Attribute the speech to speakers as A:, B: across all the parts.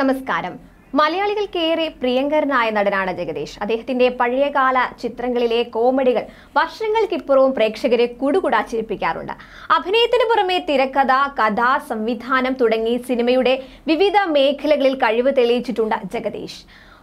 A: നമസ്കാരം. മലയാളികൾക്കേറെ പ്രിയങ്കരനായ നടനാണ് ജഗദീഷ്. അദ്ദേഹത്തിന്റെ പഴയകാല ചിത്രങ്ങളിലെ കോമഡികൾ വർഷങ്ങൾക്കിപ്പുറവും പ്രേക്ഷകരെ കുടുകുടാ ചിരിപ്പിക്കാറുണ്ട് അഭിനയത്തിന് പുറമെ തിരക്കഥ കഥ സംവിധാനം തുടങ്ങി സിനിമയുടെ വിവിധ മേഖലകളിൽ കഴിവ് തെളിയിച്ചിട്ടുണ്ട് ജഗദീഷ്.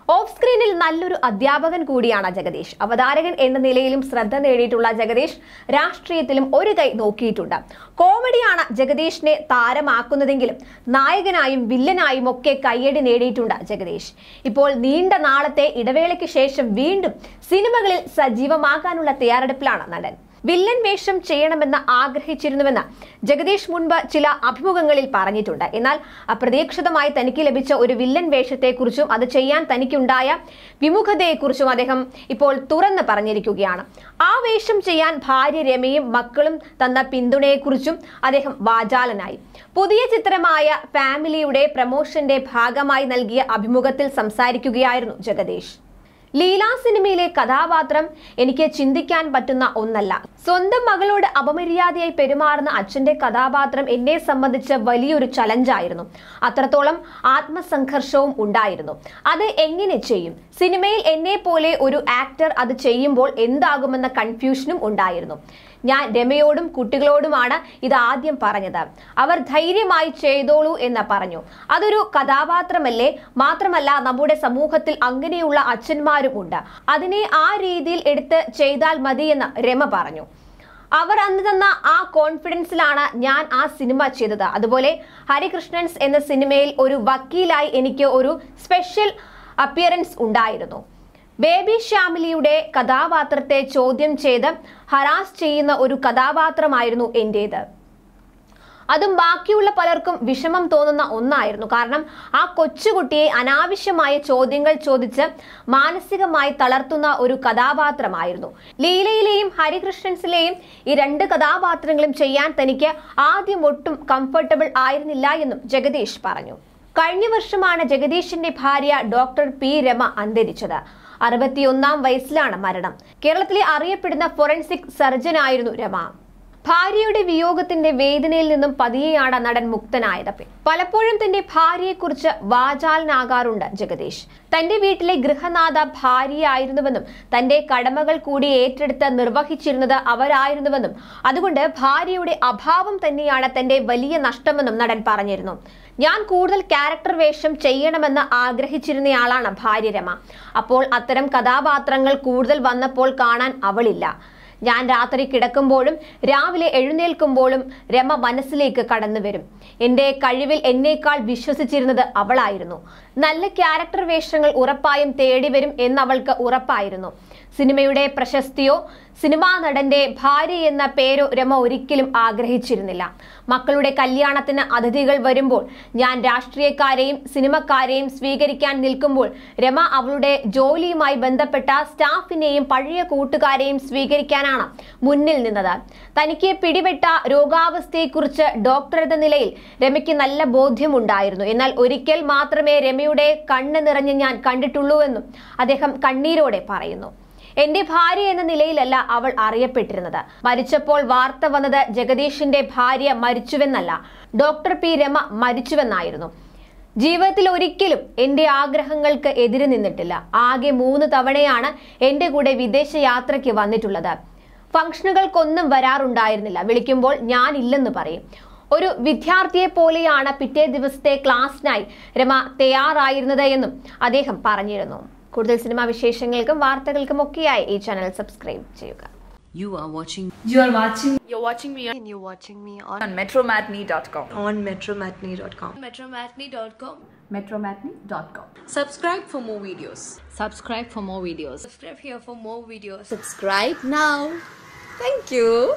A: ഓഫ് സ്ക്രീനിൽ നല്ലൊരു അധ്യാപകൻ കൂടിയാണ് ജഗദീഷ് അവതാരകൻ എന്ന നിലയിലും ശ്രദ്ധ നേടിയിട്ടുള്ള ജഗദീഷ് രാഷ്ട്രീയത്തിലും ഒരു കൈ നോക്കിയിട്ടുണ്ട് കോമഡിയാണ് ജഗദീഷിനെ താരമാക്കുന്നതെങ്കിലും നായകനായും വില്ലനായും ഒക്കെ കയ്യടി നേടിയിട്ടുണ്ട് ജഗദീഷ് ഇപ്പോൾ നീണ്ട നാളത്തെ ഇടവേളയ്ക്ക് ശേഷം വീണ്ടും സിനിമകളിൽ സജീവമാകാനുള്ള തയ്യാറെടുപ്പിലാണ് നടൻ. വില്ലൻ വേഷം ചെയ്യണമെന്ന് ആഗ്രഹിച്ചിരുന്നുവെന്ന് ജഗദീഷ് മുൻപ് ചില അഭിമുഖങ്ങളിൽ പറഞ്ഞിട്ടുണ്ട്. എന്നാൽ അപ്രതീക്ഷിതമായി തനിക്ക് ലഭിച്ച ഒരു വില്ലൻ വേഷത്തെക്കുറിച്ചും അത് ചെയ്യാൻ തനിക്കുണ്ടായ വിമുഖതയെക്കുറിച്ചും അദ്ദേഹം ഇപ്പോൾ തുറന്ന് പറഞ്ഞിരിക്കുകയാണ്. ആ വേഷം ചെയ്യാൻ ഭാര്യ രമയും മക്കളും തന്ന പിന്തുണയെക്കുറിച്ചും അദ്ദേഹം വാചാലനായി. പുതിയ ചിത്രമായ ഫാമിലിയുടെ പ്രമോഷന്റെ ഭാഗമായി നൽകിയ അഭിമുഖത്തിൽ സംസാരിക്കുകയായിരുന്നു ജഗദീഷ്. ലീല സിനിമയിലെ കഥാപാത്രം എനിക്ക് ചിന്തിക്കാൻ പറ്റുന്ന ഒന്നല്ല. സ്വന്തം മകളോട് അപമര്യാദയായി പെരുമാറുന്ന അച്ഛന്റെ കഥാപാത്രം എന്നെ സംബന്ധിച്ച് വലിയൊരു ചലഞ്ചായിരുന്നു. അത്രത്തോളം ആത്മസംഘർഷവും ഉണ്ടായിരുന്നു. അത് എങ്ങനെ ചെയ്യും? സിനിമയിൽ എന്നെ പോലെ ഒരു ആക്ടർ അത് ചെയ്യുമ്പോൾ എന്താകുമെന്ന കൺഫ്യൂഷനും ഉണ്ടായിരുന്നു. ഞാൻ രമയോടും കുട്ടികളോടുമാണ് ഇത് ആദ്യം പറഞ്ഞത്. അവർ ധൈര്യമായി ചെയ്തോളൂ എന്ന് പറഞ്ഞു. അതൊരു കഥാപാത്രമല്ലേ? മാത്രമല്ല നമ്മുടെ സമൂഹത്തിൽ അങ്ങനെയുള്ള അച്ഛന്മാരും ഉണ്ട് അതിനെ ആ രീതിയിൽ എടുത്ത് ചെയ്താൽ മതിയെന്ന് രമ പറഞ്ഞു. അവർ അന്ന് തന്ന ആ കോൺഫിഡൻസിലാണ് ഞാൻ ആ സിനിമ ചെയ്തത്. അതുപോലെ ഹരികൃഷ്ണൻസ് എന്ന സിനിമയിൽ ഒരു വക്കീലായി എനിക്ക് ഒരു സ്പെഷ്യൽ അപ്പിയറൻസ് ഉണ്ടായിരുന്നു. ബേബി ശ്യാമിലിയുടെ കഥാപാത്രത്തെ ചോദ്യം ചെയ്ത് ഹറാസ് ചെയ്യുന്ന ഒരു കഥാപാത്രമായിരുന്നു എന്റേത്. അതും ബാക്കിയുള്ള പലർക്കും വിഷമം തോന്നുന്ന ഒന്നായിരുന്നു. കാരണം ആ കൊച്ചുകുട്ടിയെ അനാവശ്യമായ ചോദ്യങ്ങൾ ചോദിച്ച് മാനസികമായി തളർത്തുന്ന ഒരു കഥാപാത്രമായിരുന്നു. ലീലയിലെയും ഹരികൃഷ്ണൻസിലെയും ഈ രണ്ട് കഥാപാത്രങ്ങളും ചെയ്യാൻ തനിക്ക് ആദ്യം ഒട്ടും കംഫർട്ടബിൾ ആയിരുന്നില്ല എന്നും ജഗദീഷ് പറഞ്ഞു. കഴിഞ്ഞ വർഷമാണ് ജഗദീഷിന്റെ ഭാര്യ ഡോക്ടർ പി രമ അന്തരിച്ചത്. അറുപത്തിയൊന്നാം വയസ്സിലാണ് മരണം. കേരളത്തിലെ അറിയപ്പെടുന്ന ഫോറൻസിക് സർജനായിരുന്നു രമ. ഭാര്യയുടെ വിയോഗത്തിന്റെ വേദനയിൽ നിന്നും പതിയെയാണ് നടൻ മുക്തനായത് പലപ്പോഴും തന്റെ ഭാര്യയെക്കുറിച്ച് വാചാലനാകാറുണ്ട് ജഗദീഷ്. തന്റെ വീട്ടിലെ ഗൃഹനാഥ ഭാര്യയായിരുന്നുവെന്നും തന്റെ കടമകൾ കൂടി ഏറ്റെടുത്ത് നിർവഹിച്ചിരുന്നത് അവരായിരുന്നുവെന്നും അതുകൊണ്ട് ഭാര്യയുടെ അഭാവം തന്നെയാണ് തന്റെ വലിയ നഷ്ടമെന്നും നടൻ പറഞ്ഞിരുന്നു. ഞാൻ കൂടുതൽ ക്യാരക്ടർ വേഷം ചെയ്യണമെന്ന് ആഗ്രഹിച്ചിരുന്നയാളാണ് ഭാര്യ രമ. അപ്പോൾ അത്തരം കഥാപാത്രങ്ങൾ കൂടുതൽ വന്നപ്പോൾ കാണാൻ അവളില്ല. ഞാൻ രാത്രി കിടക്കുമ്പോഴും രാവിലെ എഴുന്നേൽക്കുമ്പോഴും രമ മനസ്സിലേക്ക് കടന്നു വരും. എന്റെ കഴിവിൽ എന്നേക്കാൾ വിശ്വസിച്ചിരുന്നത് അവളായിരുന്നു. നല്ല ക്യാരക്ടർ വേഷങ്ങൾ ഉറപ്പായും തേടി വരും എന്നവൾക്ക് ഉറപ്പായിരുന്നു. സിനിമയുടെ പ്രശസ്തിയോ സിനിമാ നടന്റെ ഭാര്യ എന്ന പേരോ രമ ഒരിക്കലും ആഗ്രഹിച്ചിരുന്നില്ല. മക്കളുടെ കല്യാണത്തിന് അതിഥികൾ വരുമ്പോൾ ഞാൻ രാഷ്ട്രീയക്കാരെയും സിനിമക്കാരെയും സ്വീകരിക്കാൻ നിൽക്കുമ്പോൾ രമ അവളുടെ ജോലിയുമായി ബന്ധപ്പെട്ട സ്റ്റാഫിനെയും പഴയ കൂട്ടുകാരെയും സ്വീകരിക്കാനാണ് മുന്നിൽ നിന്നത്. തനിക്ക് പിടിപെട്ട രോഗാവസ്ഥയെക്കുറിച്ച് ഡോക്ടർ എന്ന നിലയിൽ രമയ്ക്ക് നല്ല ബോധ്യമുണ്ടായിരുന്നു. എന്നാൽ ഒരിക്കൽ മാത്രമേ രമയുടെ കണ്ണ് നിറഞ്ഞ് ഞാൻ കണ്ടിട്ടുള്ളൂ എന്നും അദ്ദേഹം കണ്ണീരോടെ പറയുന്നു. എന്റെ ഭാര്യ എന്ന നിലയിലല്ല അവൾ അറിയപ്പെട്ടിരുന്നത്. മരിച്ചപ്പോൾ വാർത്ത വന്നത് ജഗദീഷിന്റെ ഭാര്യ മരിച്ചുവെന്നല്ല. ഡോക്ടർ പി രമ മരിച്ചുവെന്നായിരുന്നു. ജീവിതത്തിൽ ഒരിക്കലും എന്റെ ആഗ്രഹങ്ങൾക്ക് എതിര് നിന്നിട്ടില്ല. ആകെ മൂന്ന് തവണയാണ് എന്റെ കൂടെ വിദേശ യാത്രയ്ക്ക് വന്നിട്ടുള്ളത്. ഫംഗ്ഷനുകൾക്കൊന്നും വരാറുണ്ടായിരുന്നില്ല വിളിക്കുമ്പോൾ ഞാൻ ഇല്ലെന്ന് പറയും ഒരു വിദ്യാർത്ഥിയെ പോലെയാണ് പിറ്റേ ദിവസത്തെ ക്ലാസ്സിനായി രമ തയ്യാറായിരുന്നത് എന്നും അദ്ദേഹം പറഞ്ഞിരുന്നു കൂടുതൽ സിനിമാ വിശേഷങ്ങൾക്കും വാർത്തകൾക്കും ഒക്കെയായി ഈ ചാനൽ സബ്സ്ക്രൈബ് ചെയ്യുക
B: You are watching
C: You are watching
D: You're watching me on
E: and you're watching me on,
C: on metromatney.com.
E: on metromatney.com.
D: metromatney.com.
C: Metromatney.com.
D: Subscribe for more videos.
B: subscribe for more videos.
D: Subscribe here for more videos.
E: Subscribe now. Thank you.